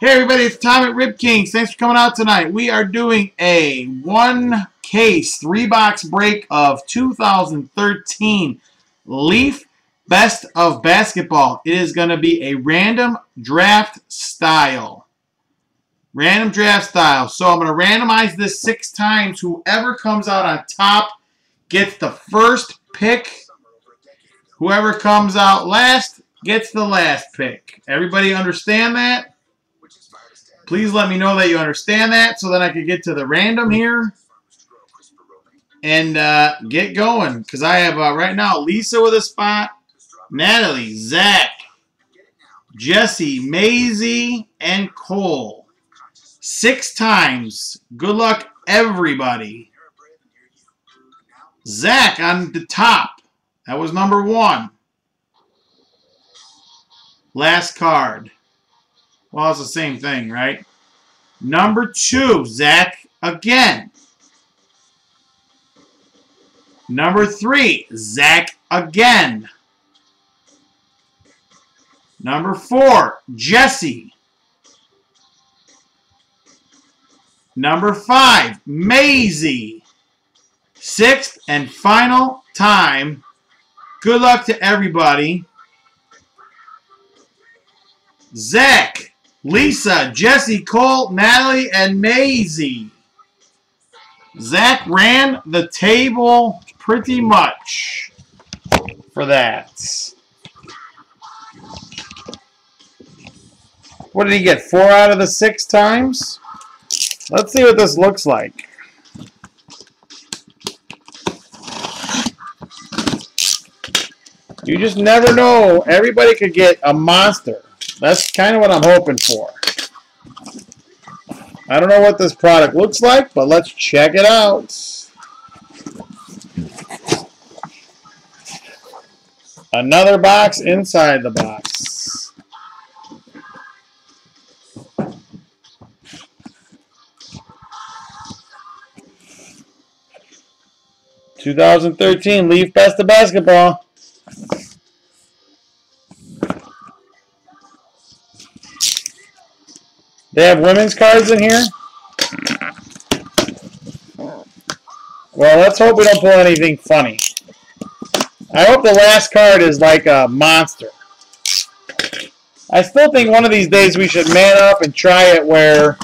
Hey everybody, it's Tom at Rip Kings. Thanks for coming out tonight. We are doing a one case, three box break of 2013 Leaf Best of Basketball. It is going to be a random draft style. Random draft style. So I'm going to randomize this six times. Whoever comes out on top gets the first pick. Whoever comes out last gets the last pick. Everybody understand that? Please let me know that you understand that so that I could get to the random here and uh, get going. Because I have uh, right now Lisa with a spot, Natalie, Zach, Jesse, Maisie, and Cole. Six times. Good luck, everybody. Zach on the top. That was number one. Last card. Well, it's the same thing, right? Number two, Zach again. Number three, Zach again. Number four, Jesse. Number five, Maisie. Sixth and final time. Good luck to everybody. Zach, Lisa, Jesse, Colt, Natalie, and Maisie. Zach ran the table pretty much for that. What did he get? Four out of the six times? Let's see what this looks like. You just never know. Everybody could get a monster. That's kind of what I'm hoping for. I don't know what this product looks like, but let's check it out. Another box inside the box. Two thousand thirteen Leaf Best of Basketball. They have women's cards in here? Well, let's hope we don't pull anything funny. I hope the last card is like a monster. I still think one of these days we should man up and try it where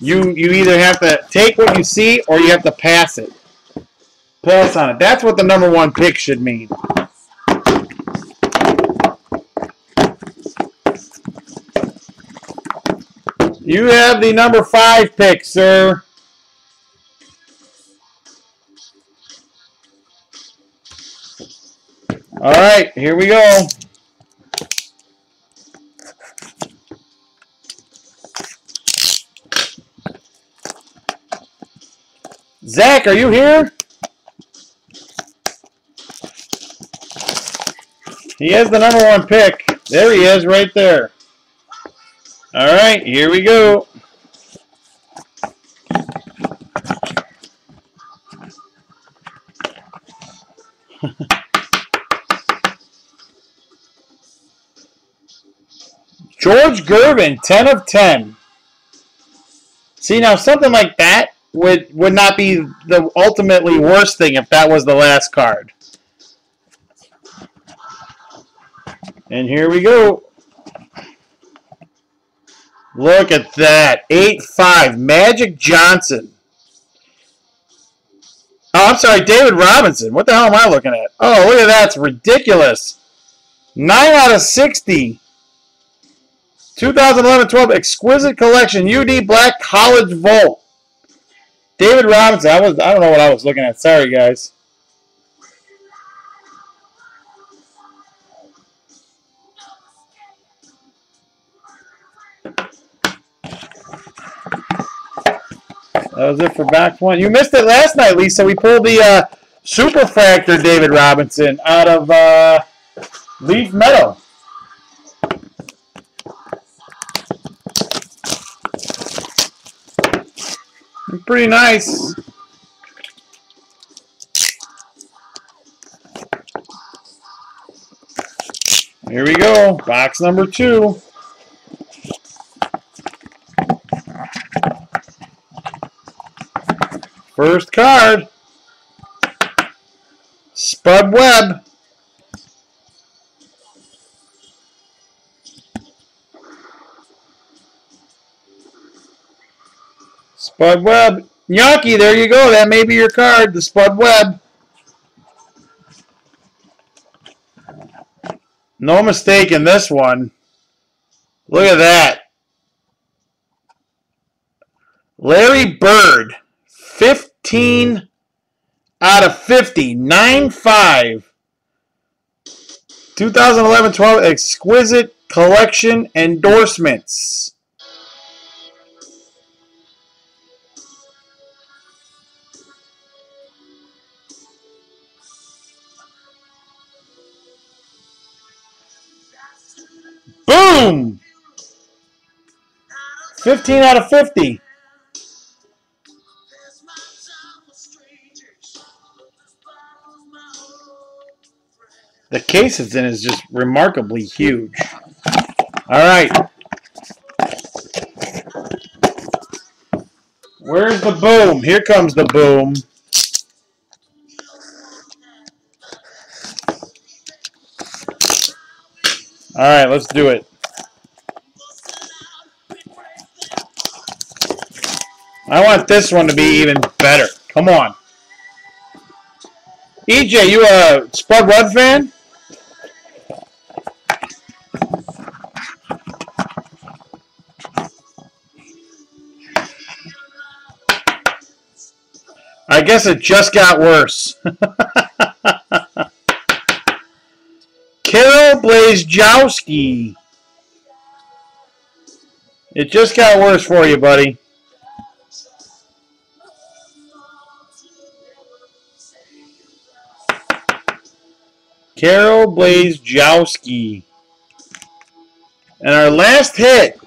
you you either have to take what you see or you have to pass it. Pass on it. That's what the number one pick should mean. You have the number five pick, sir. All right, here we go. Zach, are you here? He has the number one pick. There he is, right there. All right, here we go. George Gervin, 10 of 10. See, now something like that would, would not be the ultimately worst thing if that was the last card. And here we go. Look at that. 8-5. Magic Johnson. Oh, I'm sorry. David Robinson. What the hell am I looking at? Oh, look at that. It's ridiculous. 9 out of 60. 2011-12 Exquisite Collection. UD Black College Vault. David Robinson. I was I don't know what I was looking at. Sorry, guys. That was it for back one. You missed it last night, Lisa. We pulled the uh, Superfractor David Robinson out of uh, Leaf Metal. Pretty nice. Here we go. Box number two. First card. Spud Webb. Spud Webb. Yonky, there you go. That may be your card, the Spud Webb. No mistake in this one. Look at that. Larry Bird, 15 out of 50, 9-5. 2011-12 Exquisite Collection Endorsements. Boom! 15 out of 50. The case it's in is just remarkably huge. All right. Where's the boom? Here comes the boom. All right, let's do it. I want this one to be even better. Come on. EJ, you a Spud Webb fan? I guess it just got worse. Karol Blaszczykowski. It just got worse for you, buddy. Karol Blaszczykowski. And our last hit.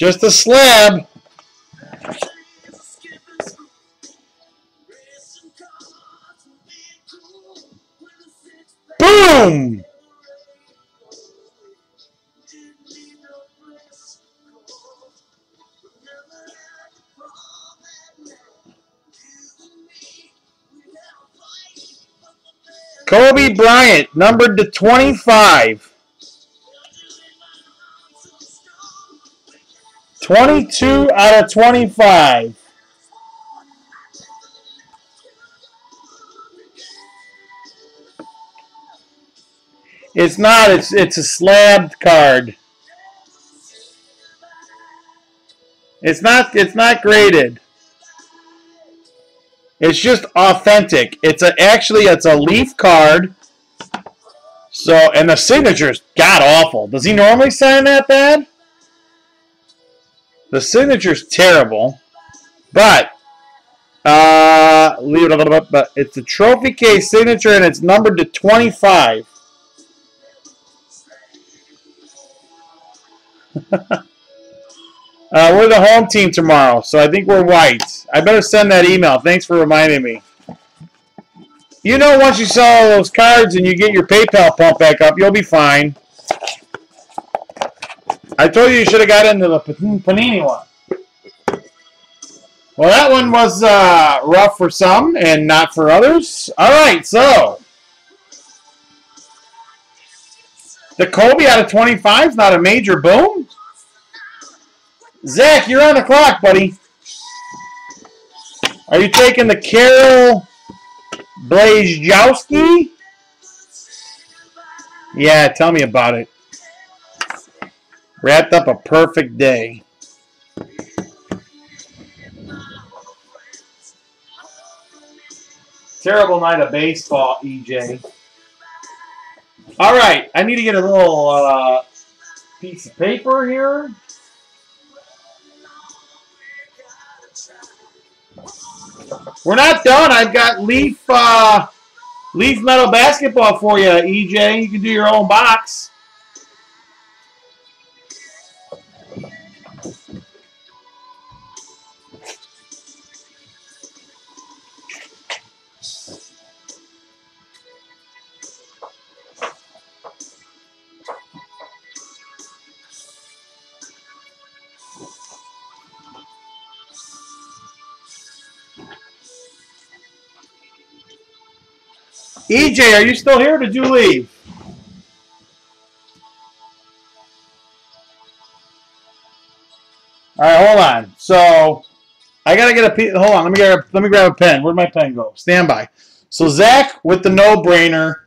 Just a slab. Boom! Kobe Bryant, numbered to 25. 22 out of 25. It's not. It's it's a slabbed card. It's not. It's not graded. It's just authentic. It's a actually it's a leaf card. So and the signature's god awful. Does he normally sign that bad? The signature's terrible, but uh, leave it. But it's a trophy case signature and it's numbered to 25. uh, we're the home team tomorrow, so I think we're white. I better send that email. Thanks for reminding me. You know, once you sell all those cards and you get your PayPal pump back up, you'll be fine. I told you you should have got into the Panini one. Well, that one was uh, rough for some and not for others. All right, so the Kobe out of 25 is not a major boom. Zach, you're on the clock, buddy. Are you taking the Karol Blaszczykowski? Yeah, tell me about it. Wrapped up a perfect day. Terrible night of baseball, EJ. All right, I need to get a little uh, piece of paper here. We're not done. I've got Leaf uh, Leaf Metal Basketball for you, EJ. You can do your own box. EJ, are you still here? Did you leave? All right, hold on. So I gotta get a hold on. Let me get a, let me grab a pen. Where'd my pen go? Stand by. So Zach with the no brainer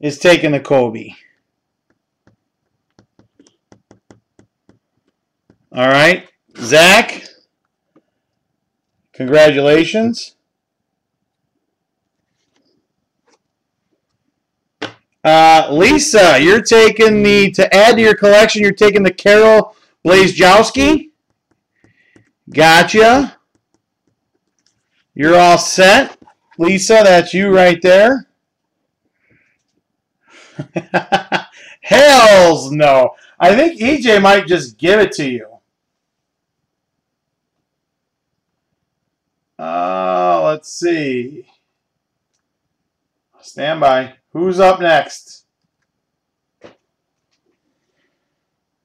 is taking the Kobe. All right, Zach. Congratulations. Uh, Lisa, you're taking the to add to your collection. You're taking the Carol Blaszczowski. Gotcha. You're all set. Lisa, that's you right there. Hells no. I think EJ might just give it to you. Uh, let's see. Stand by. Who's up next?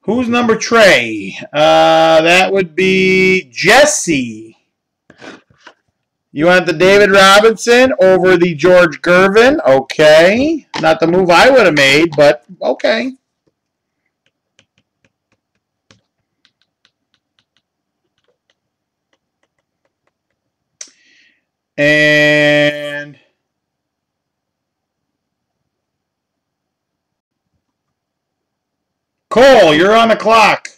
Who's number Trey? Uh, that would be Jesse. You want the David Robinson over the George Gervin? Okay. Not the move I would have made, but okay. And Cole, you're on the clock.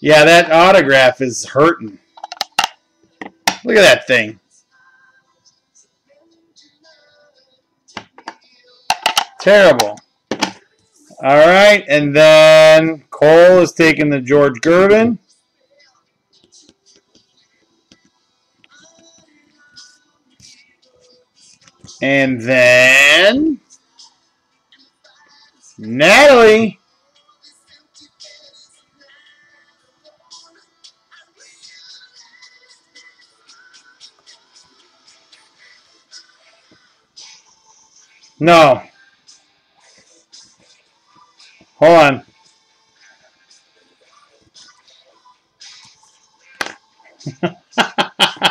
Yeah, that autograph is hurting. Look at that thing. Terrible. All right, and then Cole is taking the George Gervin. And then Natalie. No. Hold on.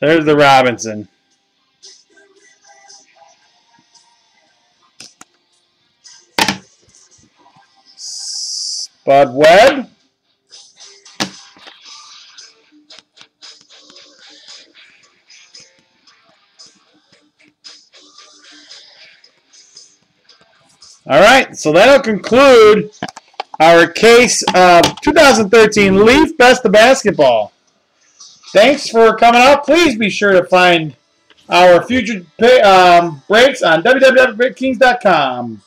There's the Robinson. Spud Webb. All right, so that'll conclude our case of 2013 Leaf Best of Basketball. Thanks for coming out. Please be sure to find our future pay, um, breaks on www.kings.com.